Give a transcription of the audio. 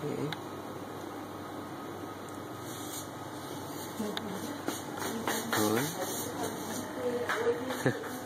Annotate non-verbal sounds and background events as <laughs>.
Mm-hmm. Okay. Good. <laughs>